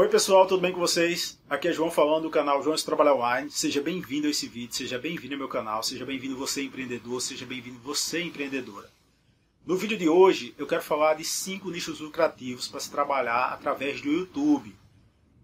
Oi pessoal, tudo bem com vocês? Aqui é João falando do canal João Trabalha Online. Seja bem-vindo a esse vídeo, seja bem-vindo ao meu canal, seja bem-vindo você empreendedor, seja bem-vindo você empreendedora. No vídeo de hoje eu quero falar de cinco nichos lucrativos para se trabalhar através do YouTube.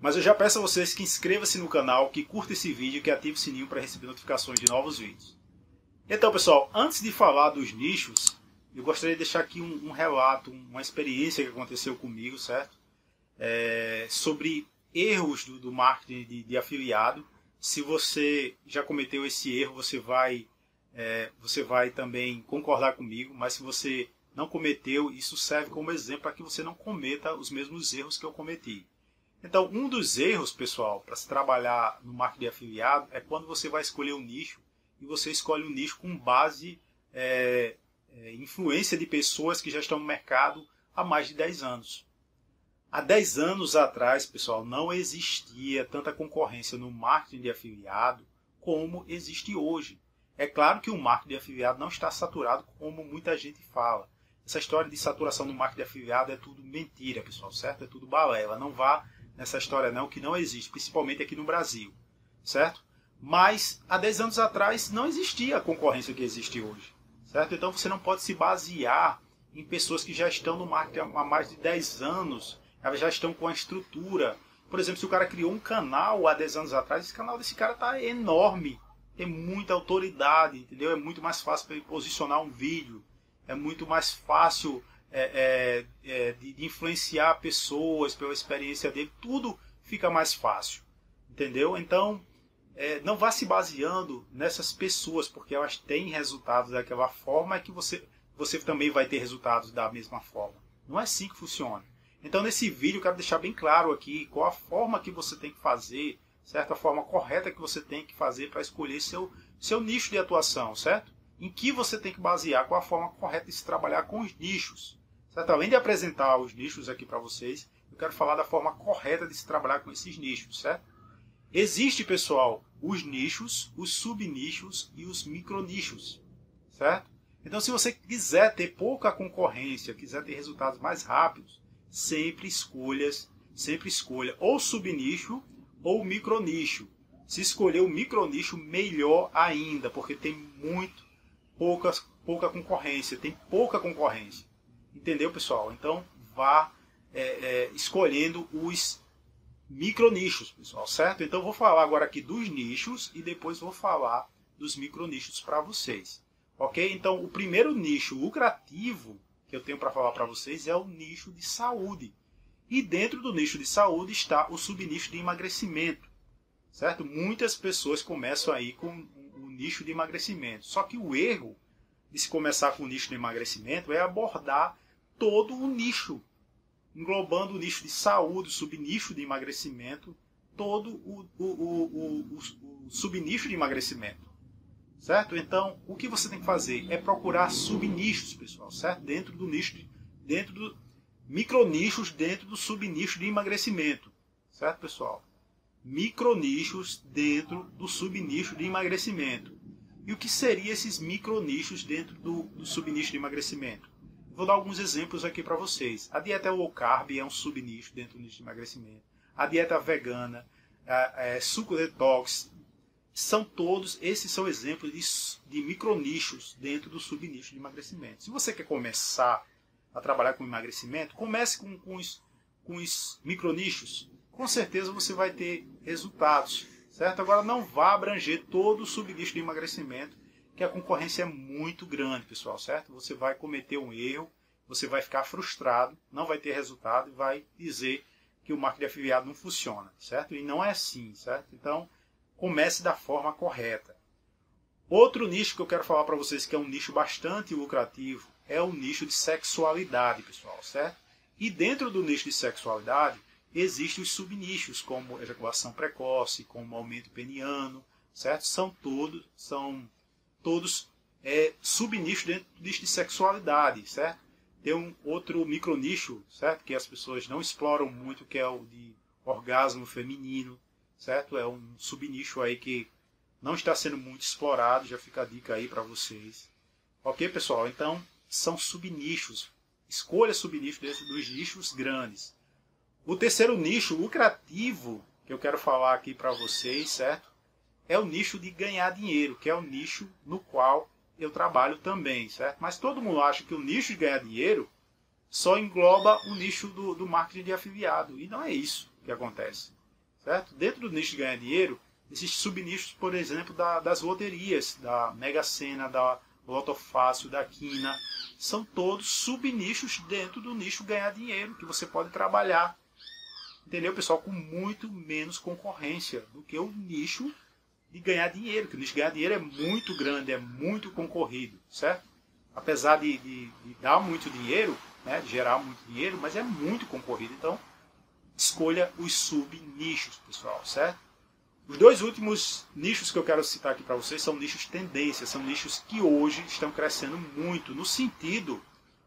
Mas eu já peço a vocês que inscrevam-se no canal, que curta esse vídeo e que ative o sininho para receber notificações de novos vídeos. Então pessoal, antes de falar dos nichos, eu gostaria de deixar aqui um, um relato, uma experiência que aconteceu comigo, certo? É, sobre erros do, do marketing de, de, afiliado. Se você já cometeu esse erro, você vai, é, você vai também concordar comigo, mas se você não cometeu, isso serve como exemplo para que você não cometa os mesmos erros que eu cometi. Então, um dos erros, pessoal, para se trabalhar no marketing de afiliado é quando você vai escolher um nicho e você escolhe um nicho com base é, é, influência de pessoas que já estão no mercado há mais de 10 anos. Há 10 anos atrás, pessoal, não existia tanta concorrência no marketing de afiliado como existe hoje. É claro que o marketing de afiliado não está saturado como muita gente fala. Essa história de saturação no marketing de afiliado é tudo mentira, pessoal, certo? É tudo balela. Não vá nessa história não, que não existe, principalmente aqui no Brasil, certo? Mas há 10 anos atrás não existia a concorrência que existe hoje, certo? Então você não pode se basear em pessoas que já estão no marketing há mais de 10 anos elas já estão com a estrutura. Por exemplo, se o cara criou um canal há 10 anos atrás, esse canal desse cara está enorme. Tem muita autoridade, entendeu? É muito mais fácil para ele posicionar um vídeo. É muito mais fácil é, é, é, de, de, influenciar pessoas pela experiência dele. Tudo fica mais fácil, entendeu? Então, é, não vá se baseando nessas pessoas, porque elas têm resultados daquela forma, é que você, você também vai ter resultados da mesma forma. Não é assim que funciona. Então nesse vídeo eu quero deixar bem claro aqui qual a forma que você tem que fazer, certo? A forma correta que você tem que fazer para escolher seu, seu nicho de atuação, certo? Em que você tem que basear, qual a forma correta de se trabalhar com os nichos. Certo? Além de apresentar os nichos aqui para vocês, eu quero falar da forma correta de se trabalhar com esses nichos, certo? Existe, pessoal, os nichos, os subnichos e os micronichos, certo? Então, se você quiser ter pouca concorrência, quiser ter resultados mais rápidos, sempre escolhas, sempre escolha ou subnicho ou micronicho. Se escolher o micronicho, melhor ainda, porque tem muito pouca, pouca concorrência, tem pouca concorrência. Entendeu, pessoal? Então vá é, é, escolhendo os micronichos, pessoal, certo? Então vou falar agora aqui dos nichos e depois vou falar dos micronichos para vocês. Ok? Então o primeiro nicho lucrativo que eu tenho para falar para vocês é o nicho de saúde. E dentro do nicho de saúde está o subnicho de emagrecimento. Certo? Muitas pessoas começam aí com o nicho de emagrecimento. Só que o erro de se começar com o nicho de emagrecimento é abordar todo o nicho, englobando o nicho de saúde, o subnicho de emagrecimento, todo o, o, o, o subnicho de emagrecimento. Certo? Então, o que você tem que fazer é procurar subnichos, pessoal, certo? Dentro do nicho, dentro do micronichos dentro do subnicho de emagrecimento. Certo, pessoal? Micronichos dentro do subnicho de emagrecimento. E o que seriam esses micronichos dentro do, do subnicho de emagrecimento? Vou dar alguns exemplos aqui para vocês. A dieta low carb é um subnicho dentro do nicho de emagrecimento. A dieta vegana, é, é, suco detox, são todos, esses são exemplos de, de micronichos dentro do subnicho de emagrecimento. Se você quer começar a trabalhar com emagrecimento, comece com, com, os, com os micronichos. Com certeza você vai ter resultados, certo? Agora não vá abranger todo o subnicho de emagrecimento, que a concorrência é muito grande, pessoal, certo? Você vai cometer um erro, você vai ficar frustrado, não vai ter resultado e vai dizer que o marketing de afiliado não funciona, certo? E não é assim, certo? Então, comece da forma correta. Outro nicho que eu quero falar para vocês que é um nicho bastante lucrativo é o nicho de sexualidade, pessoal, certo? E dentro do nicho de sexualidade existem os subnichos como ejaculação precoce, como aumento peniano, certo? São todos são todos é, subnichos dentro do nicho de sexualidade, certo? Tem um outro micronicho, certo? Que as pessoas não exploram muito, que é o de orgasmo feminino, certo? É um subnicho aí que não está sendo muito explorado, já fica a dica aí para vocês. Ok, pessoal? Então, são subnichos. Escolha subnichos dentro dos nichos grandes. O terceiro nicho lucrativo que eu quero falar aqui para vocês, certo? É o nicho de ganhar dinheiro, que é o nicho no qual eu trabalho também, certo? Mas todo mundo acha que o nicho de ganhar dinheiro só engloba o nicho do, do marketing de afiliado. E não é isso que acontece, certo? Dentro do nicho de ganhar dinheiro, existem subnichos, por exemplo, da, das loterias, da Mega Sena, da Loto Fácil, da Quina. São todos subnichos dentro do nicho ganhar dinheiro, que você pode trabalhar entendeu, pessoal? Com muito menos concorrência do que o nicho de ganhar dinheiro, que o nicho de ganhar dinheiro é muito grande, é muito concorrido, certo? Apesar de, de, de dar muito dinheiro, né, de gerar muito dinheiro, mas é muito concorrido. Então, escolha os sub-nichos, pessoal, certo? Os dois últimos nichos que eu quero citar aqui para vocês são nichos tendência, são nichos que hoje estão crescendo muito, no sentido,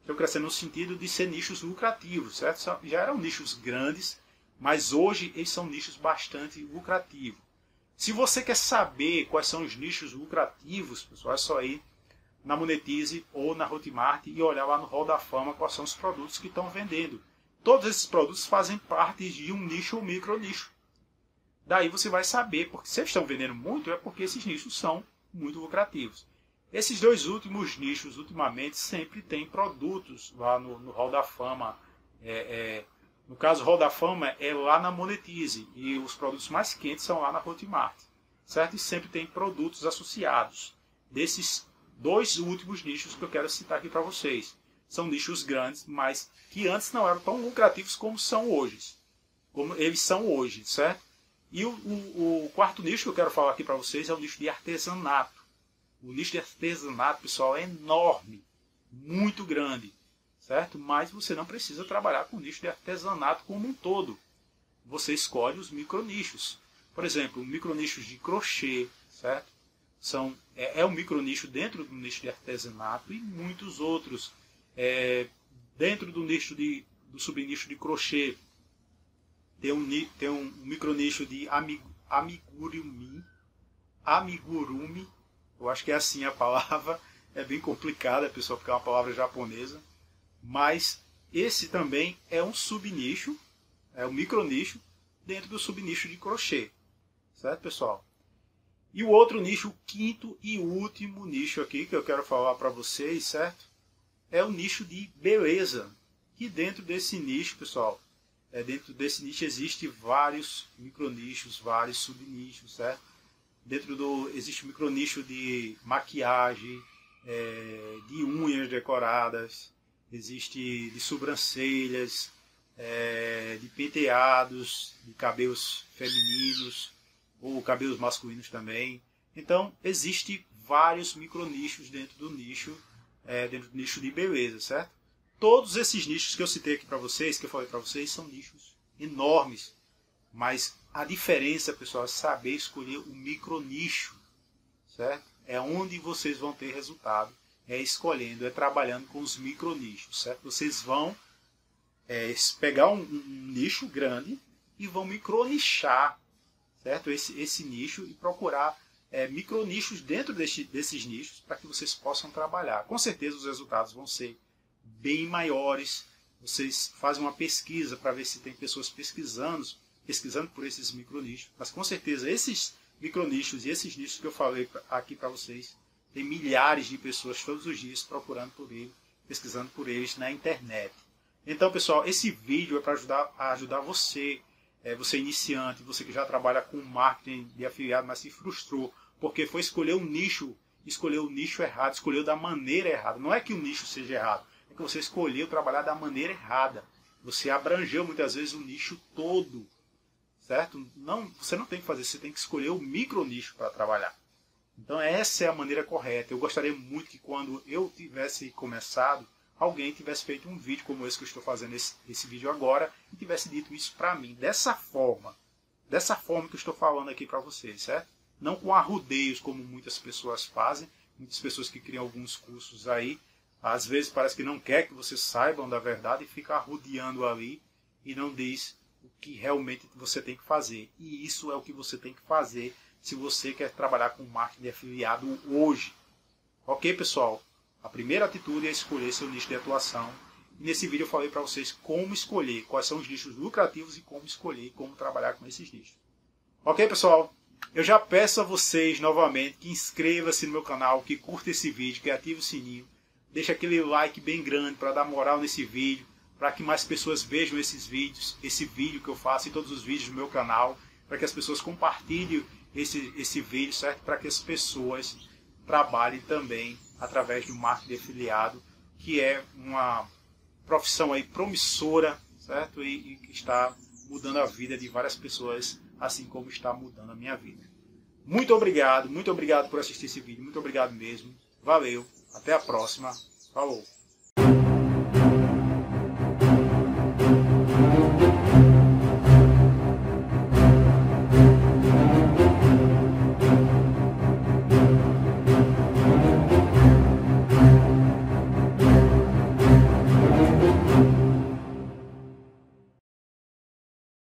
estão crescendo no sentido de ser nichos lucrativos, certo? Já eram nichos grandes, mas hoje eles são nichos bastante lucrativos. Se você quer saber quais são os nichos lucrativos, pessoal, é só ir na Monetize ou na Hotmart e olhar lá no Hall da Fama quais são os produtos que estão vendendo. Todos esses produtos fazem parte de um nicho ou micro nicho. Daí você vai saber, porque se eles estão vendendo muito, é porque esses nichos são muito lucrativos. Esses dois últimos nichos, ultimamente, sempre tem produtos lá no, no Hall da Fama. É, é, no caso, Hall da Fama é lá na Monetize e os produtos mais quentes são lá na Hotmart. Certo? E sempre tem produtos associados. Desses dois últimos nichos que eu quero citar aqui para vocês. São nichos grandes, mas que antes não eram tão lucrativos como são hoje. Como eles são hoje, certo? E o, o, o quarto nicho que eu quero falar aqui para vocês é o nicho de artesanato. O nicho de artesanato, pessoal, é enorme, muito grande certo? Mas você não precisa trabalhar com nicho de artesanato como um todo. Você escolhe os micronichos. Por exemplo, micronichos de crochê, certo? São, é, é um micronicho dentro do nicho de artesanato e muitos outros. É, dentro do nicho de, do subnicho de crochê, tem um, tem um micronicho de amig, amigurumi, amigurumi, eu acho que é assim a palavra, é bem complicada, pessoal, porque é uma palavra japonesa mas esse também é um subnicho, é um micronicho dentro do subnicho de crochê. Certo, pessoal? E o outro nicho, o quinto e último nicho aqui que eu quero falar para vocês, certo? É o nicho de beleza. E dentro desse nicho, pessoal, é, dentro desse nicho existe vários micronichos, vários subnichos, certo? Dentro do existe micronicho de maquiagem, é, de unhas decoradas, existe de sobrancelhas, é, de penteados, de cabelos femininos ou cabelos masculinos também. Então, existe vários micronichos dentro do nicho, é, dentro do nicho de beleza, certo? Todos esses nichos que eu citei aqui para vocês, que eu falei para vocês, são nichos enormes. Mas a diferença, pessoal, é saber escolher o micronicho, certo? É onde vocês vão ter resultado é escolhendo, é trabalhando com os micronichos, certo? Vocês vão é, pegar um, um, nicho grande e vão micronichar, certo? Esse, esse nicho e procurar é, micronichos dentro desse, desses nichos para que vocês possam trabalhar. Com certeza os resultados vão ser bem maiores. Vocês fazem uma pesquisa para ver se tem pessoas pesquisando, pesquisando por esses micronichos, mas com certeza esses micronichos e esses nichos que eu falei aqui para vocês tem milhares de pessoas todos os dias procurando por ele, pesquisando por eles na internet. Então, pessoal, esse vídeo é para ajudar ajudar você, é, você iniciante, você que já trabalha com marketing de afiliado, mas se frustrou porque foi escolher um nicho, escolheu o nicho errado, escolheu da maneira errada. Não é que o nicho seja errado, é que você escolheu trabalhar da maneira errada. Você abrangeu muitas vezes o nicho todo, certo? Não, você não tem que fazer, você tem que escolher o micro nicho para trabalhar. Então essa é a maneira correta. Eu gostaria muito que quando eu tivesse começado, alguém tivesse feito um vídeo como esse que eu estou fazendo esse, esse vídeo agora e tivesse dito isso para mim dessa forma, dessa forma que eu estou falando aqui para vocês, certo? Não com arrudeios como muitas pessoas fazem, muitas pessoas que criam alguns cursos aí, às vezes parece que não quer que vocês saibam da verdade e fica arrudeando ali e não diz o que realmente você tem que fazer. E isso é o que você tem que fazer se você quer trabalhar com marketing de afiliado hoje. Ok, pessoal? A primeira atitude é escolher seu nicho de atuação E nesse vídeo eu falei para vocês como escolher, quais são os nichos lucrativos e como escolher, como trabalhar com esses nichos. Ok, pessoal? Eu já peço a vocês novamente que inscreva-se no meu canal, que curta esse vídeo, que ative o sininho, deixe aquele like bem grande para dar moral nesse vídeo, para que mais pessoas vejam esses vídeos, esse vídeo que eu faço e todos os vídeos do meu canal, para que as pessoas compartilhem esse, esse vídeo, certo? Para que as pessoas trabalhem também através do marketing de afiliado, que é uma profissão aí promissora, certo? E que está mudando a vida de várias pessoas, assim como está mudando a minha vida. Muito obrigado, muito obrigado por assistir esse vídeo, muito obrigado mesmo. Valeu, até a próxima. Falou!